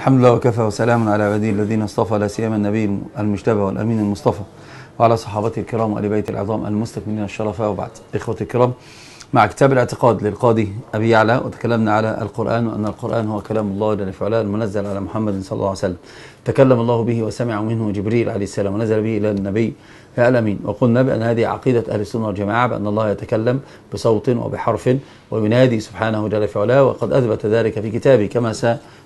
الحمد لله وكفى وسلام على عباده الذين اصطفى لا سيما النبي المجتبى والأمين المصطفى وعلى صحابته الكرام وآل بيت العظام المستكملين الشرفاء وبعد. إخوتي الكرام مع كتاب الاعتقاد للقاضي أبي يعلى وتكلمنا على القرآن وأن القرآن هو كلام الله جل وعلا المنزل على محمد صلى الله عليه وسلم. تكلم الله به وسمع منه جبريل عليه السلام ونزل به إلى النبي الامين وقلنا بأن هذه عقيدة أهل السنة والجماعة بأن الله يتكلم بصوت وبحرف وينادي سبحانه جل وعلا وقد أثبت ذلك في كتابه كما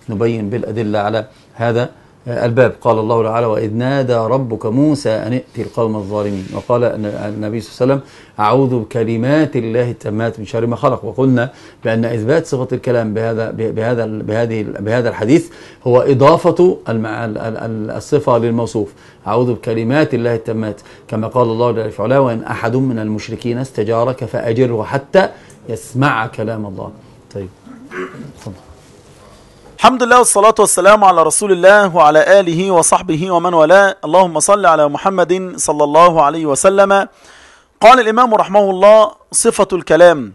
سنبين بالأدلة على هذا. الباب. قال الله تعالى وإذ نادى ربك موسى أن ائت القوم الظالمين وقال النبي صلى الله عليه وسلم أعوذ بكلمات الله التامات من شر ما خلق وقلنا بأن إثبات صفة الكلام بهذا بهذا بهذه بهذا الحديث هو إضافة الصفة للموصوف. أعوذ بكلمات الله التامات كما قال الله جل وعلا وإن أحد من المشركين استجارك فأجره حتى يسمع كلام الله طيب. تفضل. الحمد لله والصلاة والسلام على رسول الله وعلى آله وصحبه ومن والاه. اللهم صل على محمد صلى الله عليه وسلم. قال الإمام رحمه الله صفة الكلام.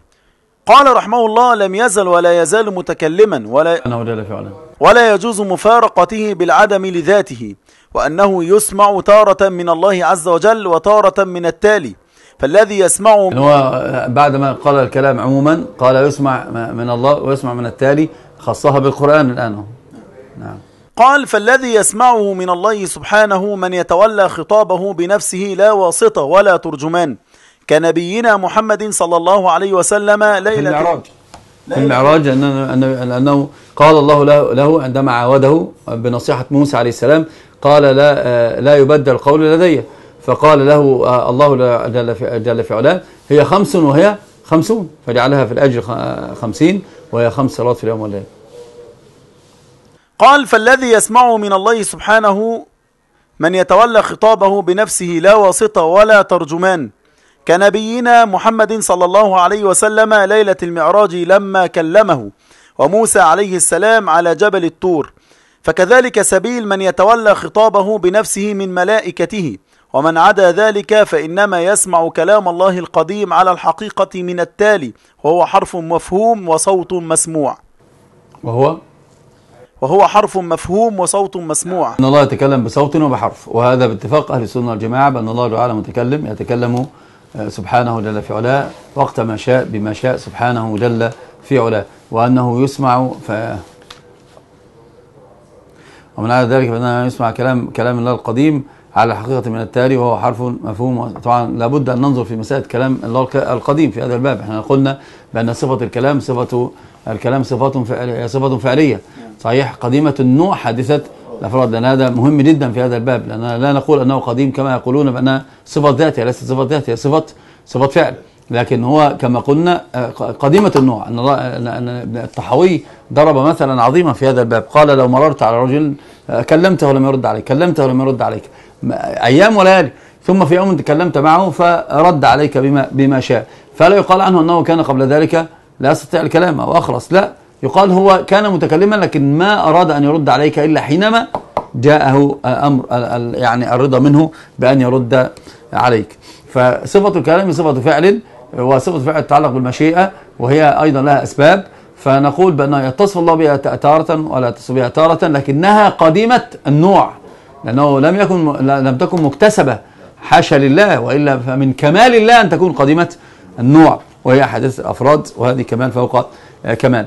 قال رحمه الله لم يزل ولا يزال متكلما ولا, ولا يجوز مفارقته بالعدم لذاته وأنه يسمع تارة من الله عز وجل وتارة من التالي. فالذي يسمعه إن هو بعد ما قال الكلام عموما قال يسمع من الله ويسمع من التالي خصها بالقرآن الآن. هو. نعم. قال فالذي يسمعه من الله سبحانه من يتولى خطابه بنفسه لا واسطة ولا ترجمان. كنبينا محمد صلى الله عليه وسلم في ليلة المعراج في المعراج أنه, قال الله له, له عندما عاوده بنصيحة موسى عليه السلام. قال لا آه، لا يبدل القول لدي. فقال له آه، الله جل في علاه هي خمس وهي خمسون فجعلها في الأجر خمسين وهي خمس صلوات في اليوم والليل. قال فالذي يسمعه من الله سبحانه من يتولى خطابه بنفسه لا واسطة ولا ترجمان. كنبينا محمد صلى الله عليه وسلم ليلة المعراج لما كلمه وموسى عليه السلام على جبل الطور. فكذلك سبيل من يتولى خطابه بنفسه من ملائكته. ومن عدا ذلك فإنما يسمع كلام الله القديم على الحقيقة من التالي وهو حرف مفهوم وصوت مسموع. وهو؟ وهو حرف مفهوم وصوت مسموع. أن الله يتكلم بصوت وبحرف وهذا باتفاق أهل السنة والجماعة بأن الله تعالى متكلم يتكلم آه، سبحانه جل في علاه وقت ما شاء بما شاء سبحانه جل في علاه وأنه يسمع ف ومن على ذلك فإنه يسمع كلام كلام الله القديم على الحقيقة من التالي وهو حرف مفهوم. طبعا لابد أن ننظر في مسألة كلام الله القديم في هذا الباب. إحنا قلنا بأن صفة الكلام صفة الكلام صفات فعلية صفة فعلية. صحيح قديمة النوع حادثة الأفراد لأن هذا مهم جدا في هذا الباب. لأن لا نقول أنه قديم كما يقولون بأنها صفة ذات هي ليست صفة ذات هي صفة صفة فعل. لكن هو كما قلنا آه، قديمة النوع. أن الطحاوي ضرب مثلا عظيما في هذا الباب. قال لو مررت على رجل آه، كلمته ولم يرد عليك كلمته ولم يرد عليك. أيام وليالي ثم في يوم تكلمت معه فرد عليك بما بما شاء. فلا يقال عنه أنه كان قبل ذلك لا يستطيع الكلام أو أخرس لا يقال هو كان متكلما لكن ما أراد أن يرد عليك إلا حينما جاءه أمر يعني الرضا منه بأن يرد عليك. فصفة الكلام صفة فعل وصفة فعل تتعلق بالمشيئة وهي أيضا لها أسباب. فنقول بأنه يتصف الله بها تارة ولا يتصف بها تارة لكنها قديمة النوع. لأنه لم يكن لم تكن مكتسبة حاشا لله وإلا فمن كمال الله أن تكون قديمة النوع. وهي حديث الأفراد وهذه كمال فوق آه، كمال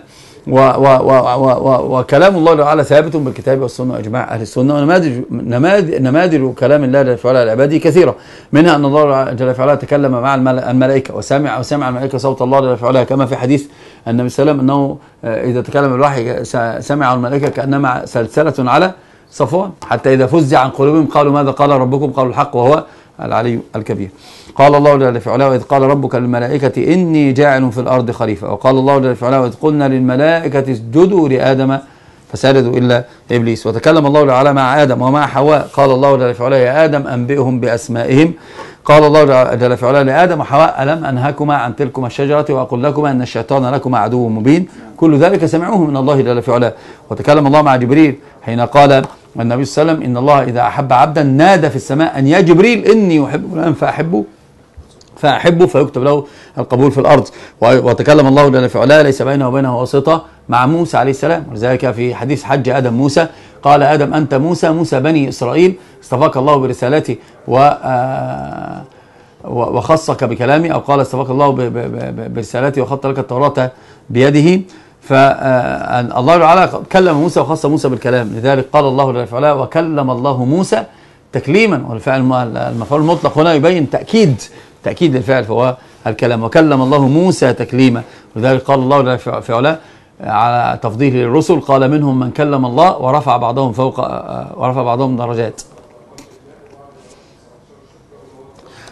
وكلام الله تعالى ثابت بالكتاب والسنة وإجماع أهل السنة ونماذج نماذج, نماذج كلام الله جل وعلا لعباده كثيرة. منها أن الله جل وعلا تكلم مع المل- الملائكة وسمع وسمع الملائكة صوت الله جل وعلا كما في حديث النبي صلى الله عليه وسلم أنه آه، إذا تكلم الوحي سمع الملائكة كأنما سلسلة على صفوان حتى إذا فزع عن قلوبهم قالوا ماذا؟ قال ربكم قالوا الحق وهو العلي الكبير. قال الله جل في علاه وإذ قال ربك للملائكة إني جاعل في الأرض خليفة. وقال الله جل في علاه وإذ قلنا للملائكة اسجدوا لآدم فسجدوا إلا إبليس. وتكلم الله تعالى مع آدم ومع حواء. قال الله جل في علاه يا آدم أنبئهم بأسمائهم. قال الله جل في علاه لآدم وحواء ألم أنهكما عن تلكما الشجرة وأقول لكما أن الشيطان لكما عدو مبين؟ كل ذلك سمعوه من الله جل في علاه. وتكلم الله مع جبريل حين قال النبي صلى الله عليه وسلم إن الله إذا أحب عبدا نادى في السماء أن يا جبريل إني أحب فلان فأحبه فأحبه فيكتب له القبول في الأرض. وتكلم الله جل في علاه ليس بينه وبينه واسطة مع موسى عليه السلام. ولذلك في حديث حج آدم موسى قال آدم أنت موسى موسى بني إسرائيل اصطفاك الله برسالتي و آه، وخصك بكلامي أو قال استفاك الله برسالتي وخط لك التوراة بيده. فالله تعالى كلم موسى وخص موسى بالكلام لذلك قال الله جل وعلا وكلم الله موسى تكليما والفعل الم- المفعول المطلق هنا يبين تأكيد تأكيد للفعل فهو الكلام. وكلم الله موسى تكليما ولذلك قال الله جل في علاه على تفضيله للرسل قال منهم من كلم الله ورفع بعضهم فوق ورفع بعضهم درجات.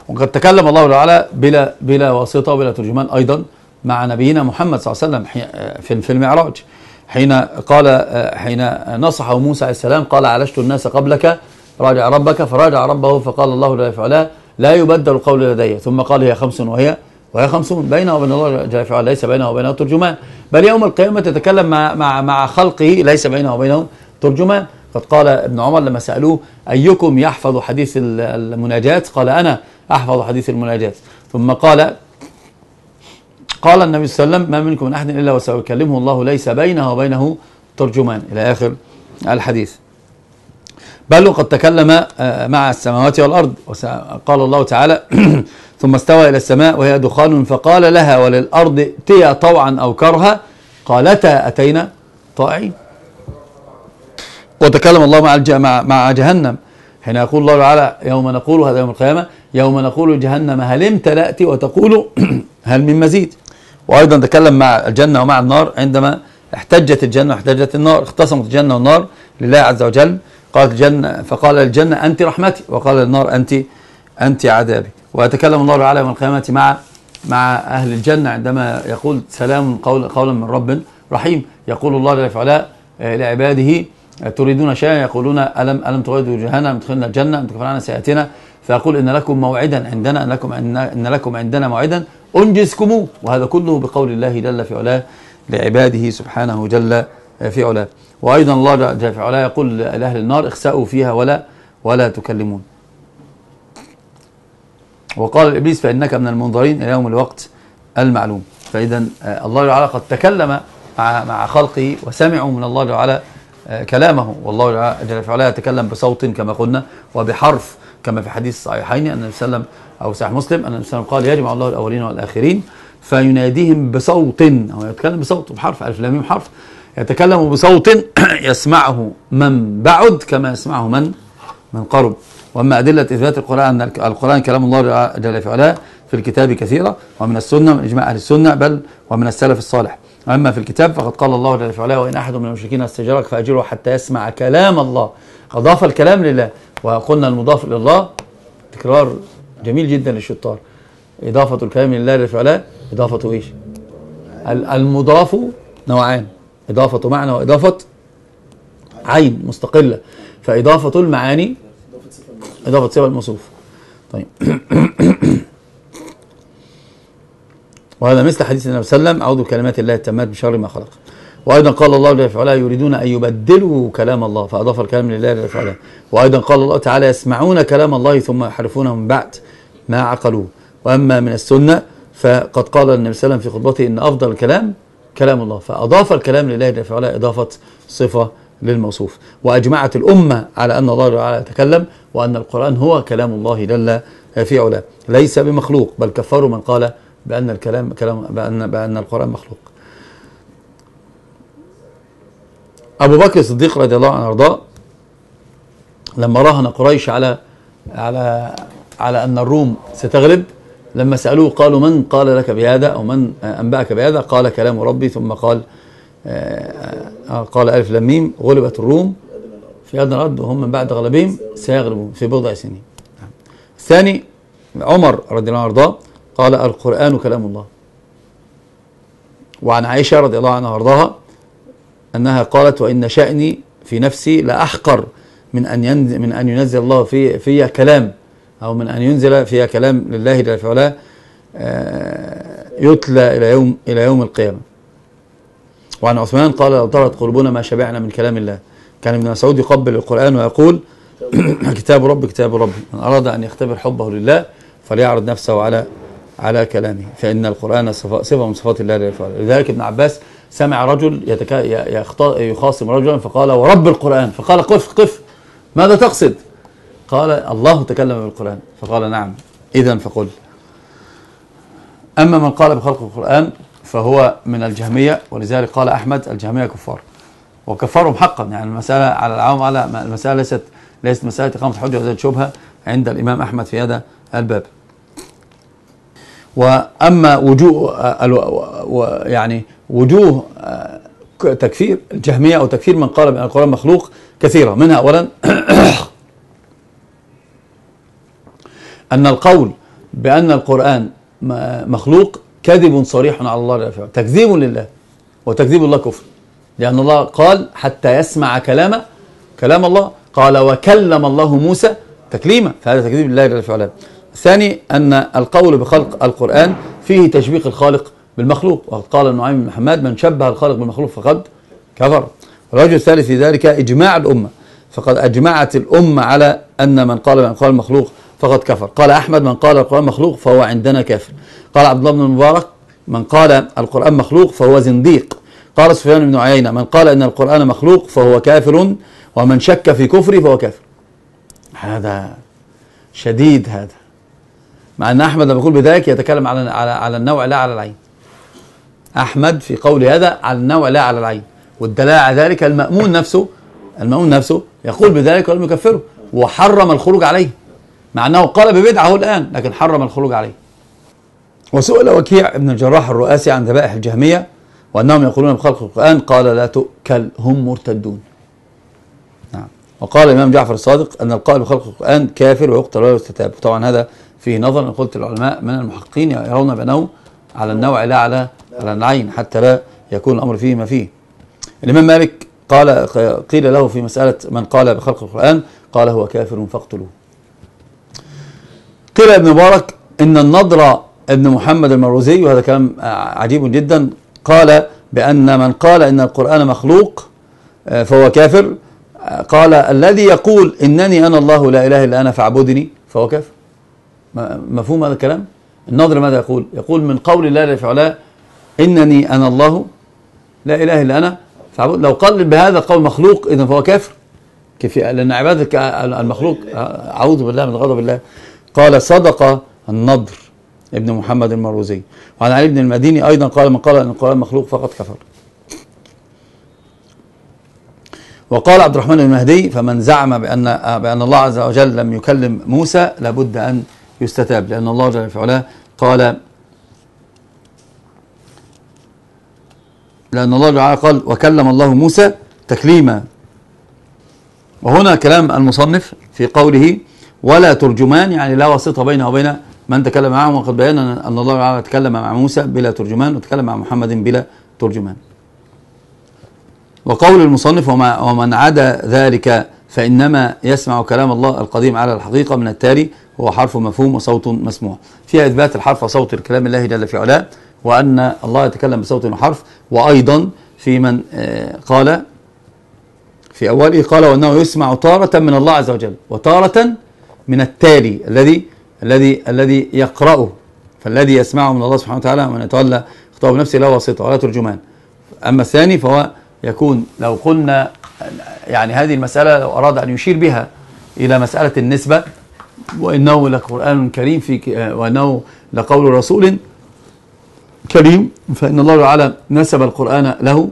وقد تكلم الله تعالى بلا بلا واسطة وبلا ترجمان أيضا. مع نبينا محمد صلى الله عليه وسلم في المعراج. حين قال حين نصحه موسى عليه السلام قال عالجت الناس قبلك راجع ربك. فراجع ربه فقال الله في علاه لا يبدل القول لدي. ثم قال هي خمس وهي وهي خمسون. بينه وبين الله جل في علاه ليس بينه وبينه ترجمان. بل يوم القيامة تتكلم مع مع مع خلقه ليس بينه وبينه ترجمان. قد قال ابن عمر لما سألوه أيكم يحفظ حديث ال- المناجات قال أنا أحفظ حديث المناجات ثم قال قال النبي صلى الله عليه وسلم ما منكم من أحد إلا وسيكلمه الله ليس بينه وبينه ترجمان. إلى آخر الحديث. بل وقد تكلم آه، مع السماوات والأرض. وس- قال الله تعالى ثم استوى إلى السماء وهي دخان فقال لها وللأرض ائتيا طوعا أو كرها؟ قالتا أتينا طائعين. وتكلم الله مع. مع مع جهنم. حين يقول الله تعالى يوم نقول هذا يوم القيامة يوم نقول لجهنم هل امتلأت وتقول هل من مزيد؟ وأيضا تكلم مع الجنة ومع النار عندما احتجت الجنة واحتجت النار اختصمت الجنة والنار لله عز وجل قالت الجنة فقال الجنة أنت رحمتي وقال النار أنت أنت عذابي ويتكلم الله تعالى يوم القيامة مع مع أهل الجنة عندما يقول سلام قول قولا من رب رحيم. يقول الله جل وعلا آه، لعباده آه، تريدون شيئا؟ يقولون ألم ألم تريدوا جهنم؟ ادخلنا الجنة؟ أم تكفرون عن سيئاتنا؟ فيقول إن لكم موعدا عندنا إن لكم إن, لكم عندنا موعدا أنجزكموه وهذا كله بقول الله جل في علاه لعباده سبحانه جل في علاه. وأيضا الله جل في علاه يقول لأهل النار اخسأوا فيها ولا ولا تكلمون. وقال لابليس فإنك من المنظرين إلى يوم الوقت المعلوم. فإذا آه، الله تعالى قد تكلم مع مع خلقه وسمعوا من الله تعالى آه، كلامه. والله جل في علاه يتكلم بصوت كما قلنا وبحرف كما في حديث الصحيحين أن النبي صلى الله عليه وسلم أو صحيح مسلم أن النبي صلى الله عليه وسلم قال يجمع الله الأولين والآخرين فيناديهم بصوت هو يتكلم بصوت بحرف ألف لام حرف يتكلم بصوت يسمعه من بعد كما يسمعه من من قرب. وأما أدلة إثبات القرآن ان القرآن كلام الله جل في علاه في الكتاب كثيرة ومن السنة من إجماع أهل السنة بل ومن السلف الصالح. اما في الكتاب فقد قال الله جل في علاه وإن أحد من المشركين استجارك فأجره حتى يسمع كلام الله. اضاف الكلام لله. وقلنا المضاف إلى الله تكرار جميل جدا للشطار إضافة الكلام لله علاه إضافة إيش؟ ال- المضاف نوعان إضافة معنى وإضافة عين مستقلة. فإضافة المعاني إضافة صفة الموصوف. طيب. وهذا مثل حديث النبي صلى الله عليه وسلم أعوذ بكلمات الله التامات بشر ما خلق. وأيضا قال الله جل وعلا يريدون أن يبدلوا كلام الله فأضاف الكلام لله جل وعلا وأيضا قال الله تعالى يسمعون كلام الله ثم يحرفونه من بعد ما عقلوه. وأما من السنة فقد قال النبي صلى الله عليه وسلم في خطبته إن أفضل الكلام كلام الله. فأضاف الكلام لله جل وعلا إضافة صفة للموصوف. وأجمعت الأمة على أن الله تعالى يتكلم وأن القرآن هو كلام الله جل في علاه. ليس بمخلوق بل كفروا من قال بأن الكلام كلام بأن بأن القرآن مخلوق. أبو بكر الصديق رضي الله عنه وأرضاه لما راهن قريش على على على أن الروم ستغلب لما سألوه قالوا من قال لك بهذا أو من أنبأك بهذا قال كلام ربي ثم قال آه، آه، قال ألف لام غلبت الروم في أدنى الأرض وهم من بعد غلبهم سيغلبون في بضع سنين. الثاني عمر رضي الله عنه قال القرآن كلام الله وعن عائشة رضي الله عنها وارضاها أنها قالت وإن شأني في نفسي لأحقر من أن ينزل من أن ينزل الله في في كلام أو من أن ينزل فيها كلام لله جل وعلا آه، يتلى إلى يوم إلى يوم القيامة. وعن عثمان قال لو طرت قلوبنا ما شبعنا من كلام الله. كان ابن مسعود يقبل القرآن ويقول كتاب رب كتاب ربي. من أراد أن يختبر حبه لله فليعرض نفسه على على كلامه. فإن القرآن صفة, صفة من صفات الله جل وعلا لذلك ابن عباس سمع رجل يتكا يخاصم رجلا فقال ورب القرآن. فقال قف قف. ماذا تقصد؟ قال الله تكلم بالقرآن. فقال نعم. إذا فقل. أما من قال بخلق القرآن فهو من الجهمية ولذلك قال أحمد الجهمية كفار. وكفرهم حقا. يعني المسألة على العام على المسألة ليست ليست مسألة إقامة حجة وزاد شبهة عند الإمام أحمد في هذا الباب. وأما وجوه آه، يعني وجوه آه، تكفير الجهمية أو تكفير من قال بأن القرآن مخلوق كثيرة. منها أولا أن القول بأن القرآن م- مخلوق كذب صريح على الله وعلا تكذيب لله وتكذيب الله كفر. لأن الله قال حتى يسمع كلام كلام الله. قال وكلم الله موسى تكليما. فهذا تكذيب لله جل وعلا الثاني أن القول بخلق القرآن فيه تشبيك الخالق بالمخلوق. وقد قال النعيم بن حماد من شبه الخالق بالمخلوق فقد كفر. الوجه الثالث في ذلك إجماع الأمة. فقد أجمعت الأمة على أن من قال بأن القرآن مخلوق فقد كفر. قال أحمد من قال القرآن مخلوق فهو عندنا كافر. قال عبد الله بن المبارك من قال القرآن مخلوق فهو زنديق. قال سفيان بن عيينة من قال أن القرآن مخلوق فهو كافر ومن شك في كفره فهو كافر. هذا شديد هذا. مع أن أحمد لما يقول بذلك يتكلم على على على النوع لا على العين. أحمد في قول هذا على النوع لا على العين. والدلاله على ذلك المأمون نفسه المأمون نفسه يقول بذلك ولم يكفره. وحرم الخروج عليه. مع أنه قال ببدعة الآن لكن حرم الخروج عليه. وسئل وكيع ابن الجراح الرؤاسي عن ذبائح الجهمية وأنهم يقولون بخلق القرآن قال لا تؤكل هم مرتدون. نعم. وقال الإمام جعفر الصادق أن القائل بخلق القرآن كافر ويقتل ولا يستتاب. طبعا هذا فيه نظر أنا قلت العلماء من المحققين يرون بأنه على النوع لا على على العين حتى لا يكون الأمر فيه ما فيه. الإمام مالك قال قيل له في مسألة من قال بخلق القرآن قال هو كافر فاقتلوه. قيل ابن مبارك إن النضر ابن محمد المروزي وهذا كلام عجيب جدا قال بأن من قال إن القرآن مخلوق آه، فهو كافر آه، قال الذي يقول إنني أنا الله لا إله إلا أنا فاعبدني فهو كافر. مفهوم هذا الكلام؟ النضر ماذا يقول؟ يقول من قول الله جل وعلا إنني أنا الله لا إله إلا أنا فاعبد. لو قال بهذا القول مخلوق إذا فهو كافر. كيف؟ لأن عبادة المخلوق أعوذ بالله من غضب الله. قال صدق النضر ابن محمد المروزي. وعن علي بن المديني أيضا قال من قال أن القرآن مخلوق فقد كفر. وقال عبد الرحمن المهدي فمن زعم بأن بأن الله عز وجل لم يكلم موسى لابد أن يستتاب لأن الله جل وعلا قال لأن الله تعالى قال وكلم الله موسى تكليما. وهنا كلام المصنف في قوله ولا ترجمان يعني لا واسطة بينه وبين من تكلم معهم وقد بينا أن الله تعالى تكلم مع موسى بلا ترجمان وتكلم مع محمد بلا ترجمان. وقول المصنف وما ومن عدا ذلك فإنما يسمع كلام الله القديم على الحقيقة من التالي هو حرف مفهوم وصوت مسموع. فيها إثبات الحرف وصوت الكلام الله جل في علاه وأن الله يتكلم بصوت وحرف وأيضا في من آه، قال في أوله قال وأنه يسمع تارة من الله عز وجل وتارة من التالي الذي الذي الذي يقرأه فالذي يسمعه من الله سبحانه وتعالى ومن يتولى خطاب نفسه لا واسطة ولا ترجمان أما الثاني فهو يكون لو قلنا يعني هذه المسألة لو أراد أن يشير بها إلى مسألة النسبة وإنه لقرآن كريم في وإنه لقول رسول كريم. فإن الله تعالى نسب القرآن له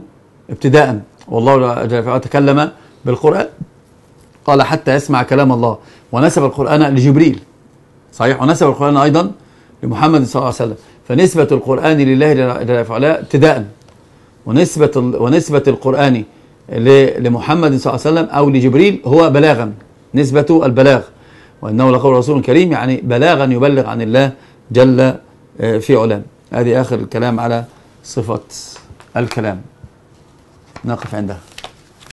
ابتداء. والله جل وعلا تكلم بالقرآن. قال حتى يسمع كلام الله. ونسب القرآن لجبريل. صحيح؟ ونسب القرآن أيضا لمحمد صلى الله عليه وسلم. فنسبة القرآن لله جل وعلا ابتداء. ونسبة ونسبة القرآن لمحمد صلى الله عليه وسلم أو لجبريل هو بلاغا. نسبة البلاغ. وأنه لقول رسول كريم يعني بلاغا يبلغ عن الله جل في علام. هذه آخر الكلام على صفة الكلام. نقف عندها.